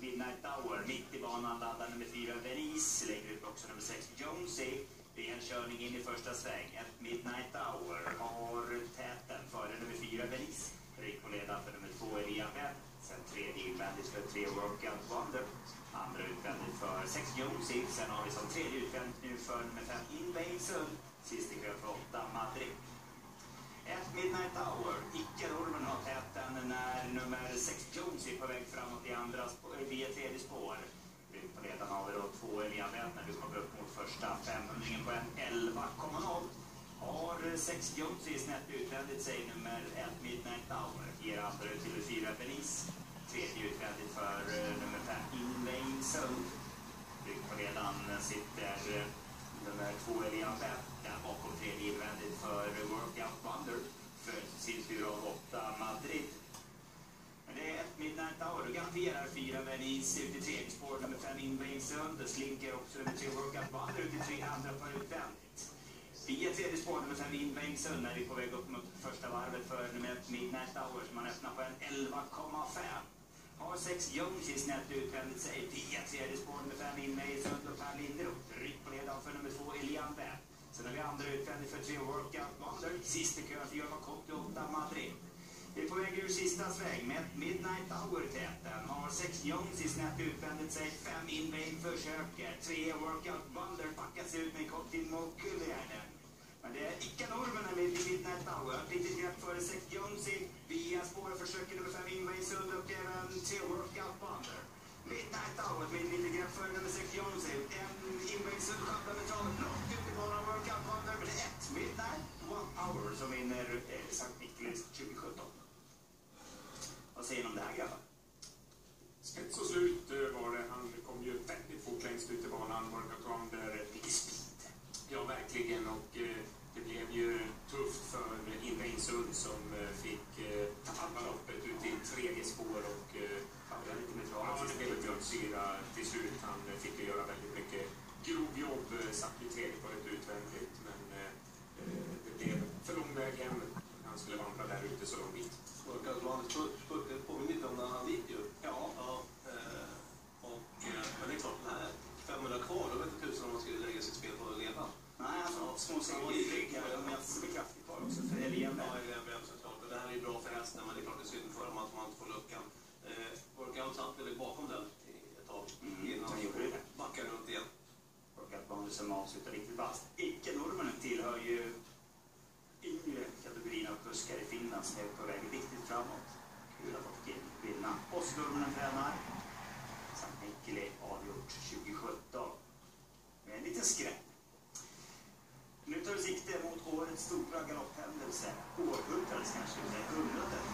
Midnight Hour. Mitt i banan laddar nummer fyra Venice. Lägger ut också nummer sex Jonesy. Det är en körning in i första sväng. Ett Midnight Hour har täten före nummer fyra Venice. på leder för nummer två Eliabeth. Sen tredje invändigt för tre Workout Wonder. Andra utvändigt för sex Jonesy. Sen har vi som tredje utvändigt nu för nummer fem Invasion. Sist i kö för åtta Madrid. Ett Midnight Hour. Icke-Normen har täten när nummer 6 Jones är på väg framåt i andra spår, via tredje spår. Ut på ledarna har vi då två Eliabeth när vi kommer upp mot första 500 på en 11,0. Har sex jumps i snett utvändigt säger nummer 1 Midnight Hour. Ger alltså andra ut till 4 Benice. Tredje utvändigt för eh, nummer 5 Inlane Zone. Rygg på ledan sitter eh, nummer 2 Eliabeth. Där bakom tredje invändigt för eh, Workout Wonder. Följs sin tur av 8 Madrid. Men det är ett Midnight Hour. Då garanterar ut i tredje spår. Nummer fem Invasion. Det slinker också nummer tre Workout Wonder ut i tre andra par utvändigt. Via tredje spår nummer fem Invasion är vi på väg upp mot första varvet för nummer ett Midnight Hour som man öppnar på en 11,5. Har sex Jones snett utvändigt sig. Via tredje spår nummer fem Invasion och Per Linderoth. Ryck på ledaren för nummer två Elian Bell. Sen har vi andra utvändigt för tre Workout Wonder. Sist i kön för Jorma Kotti 8 Madrid. Vi är på väg sista sväng med Midnight Hour-täten. Har sex Jones i snett utvändigt sig. Fem Invade försöker. Tre Workout Wonder packas ut med Kotti Mokuliainen. Men det är icke normerna med Midnight Hour. Litet grepp före sex Jones via spåret försöker nummer fem Invade Sund och även tre Workout Wonder. Midnight Hour med lite grepp före nummer sex Jones En Invade Sund schabblar med travet långt ut i banan. Säger ni om det här grabbar? Spets och slut eh, var det. Han kom ju väldigt fort längst ut i banan. Workout Wonder. Vilken speed! Ja, verkligen. Och eh, det blev ju tufft för Inne Insund som eh, fick eh, tappa loppet ut i tredje spår och eh, Schabblar lite med ja, travet. det blev mjölksyra till slut. Han eh, fick ju göra väldigt mycket grovjobb. eh, Satt ju tredje spåret utvändigt men eh, eh, det blev för lång väg hem. Han skulle vandra där ute så lång bit Wonders spurt påminner lite om när han gick ju. Ja, Ja, eh, och, eh, men det är klart, den här 500 kvar, då vet inte tusan om man skulle lägga sitt spel på ledaren. Nej, alltså små segrar i ryggen. De är alltså kraftigt kvar också för Elian Ja, Bell. det är väl såklart. Och det här är ju bra för hästen, men det är klart det är synd för dem att man inte får luckan. Eh, Workout satt väl bakom den i ett tag Mm, innan han gjorde det. backar runt igen. Workout Wonder som avslutar riktigt vasst. Icke-norrmännen tillhör ju yngre kategorin av kuskar i Finland som är på väg riktigt framåt. Kul att få vinna. Oslo-norrmännen tränar. Sankt Mikkeli avgjort 2017. Med en liten skräll. Nu tar vi sikte mot årets stora galopphändelse. Århundradets kanske, eller